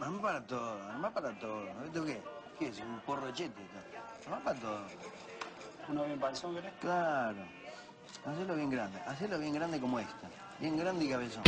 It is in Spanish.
Arma para todo, arma para todo. ¿Esto qué? ¿Qué es? Un porrochete. Arma para todo. ¿Uno bien panzón, querés? Claro. Hacelo bien grande. Hacelo bien grande como esta. Bien grande y cabezón.